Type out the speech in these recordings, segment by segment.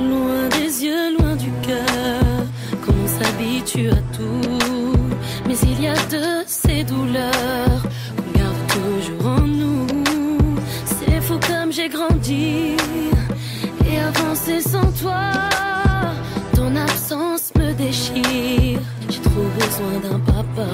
Loin des yeux, loin du cœur, comme on s'habitue à tout. Mais il y a de ces douleurs qu'on garde toujours en nous. C'est fou comme j'ai grandi et avancé sans toi. Ton absence me déchire, j'ai trop besoin d'un papa.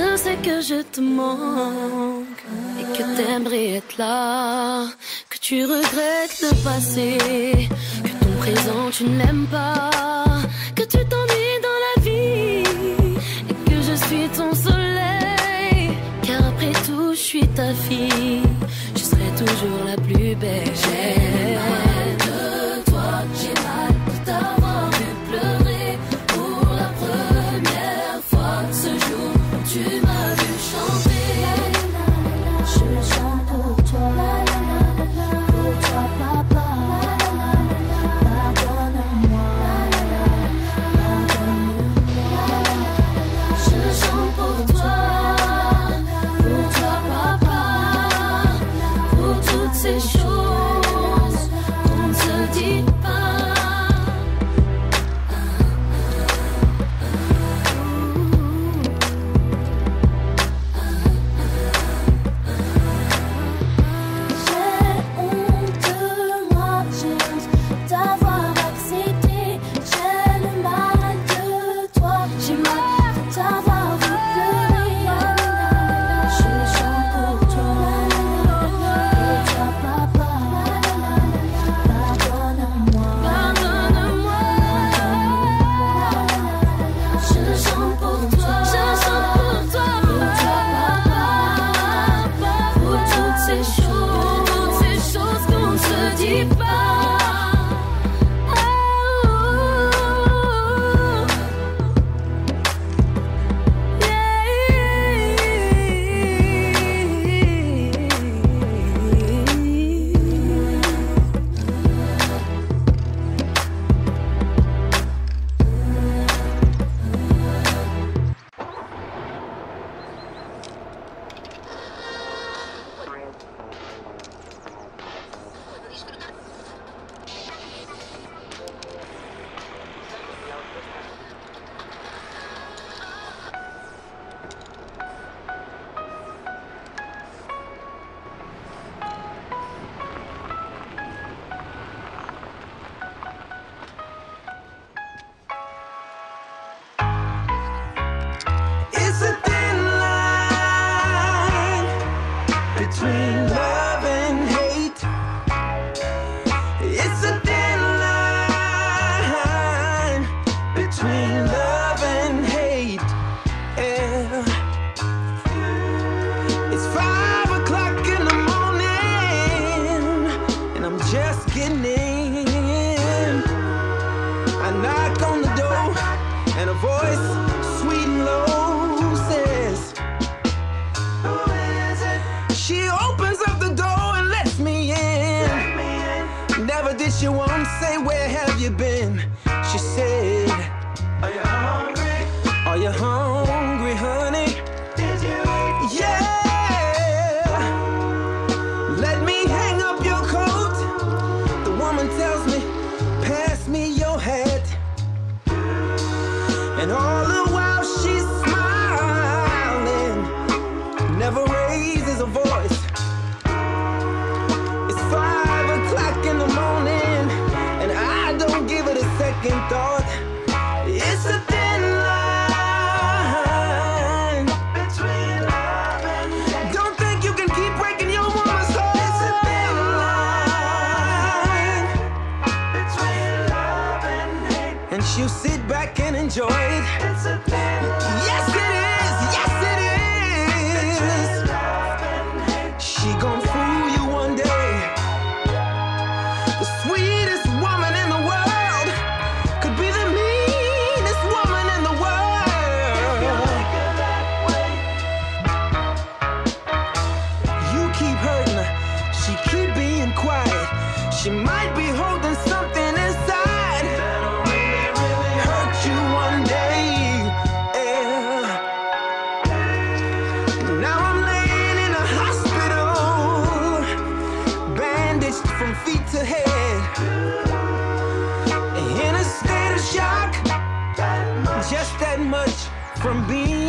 Je sais que je te manque. Et que t'aimerais être là, que tu regrettes le passé, que ton présent tu ne l'aimes pas, que tu t'ennuies dans la vie. Et que je suis ton soleil. Car après tout, je suis ta fille, between love and hate. It's a thin line between love and hate. Yeah. It's five o'clock in the morning, and I'm just getting in. I knock on the door, and a voice, She opens up the door and lets me in. Never did she once say, Where have you been? She said, Are you hungry? Are you hungry, honey? Did you eat? Yeah. Let me hang up your coat. The woman tells me, Pass me your hat. And all hate. Sit back and enjoy from being